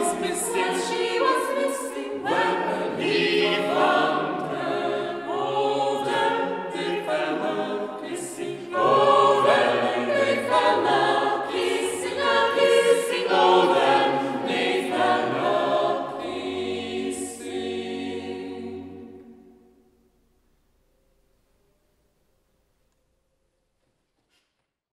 Deus me